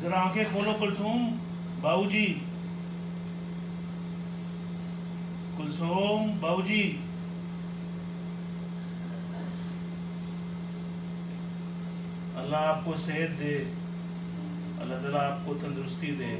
जरा आँखें खोलो कुलसुम, बाबूजी। कुलसुम, बाबूजी। अल्लाह आपको सेहत दे, अल्लाह ताला आपको तंदुरुस्ती दे।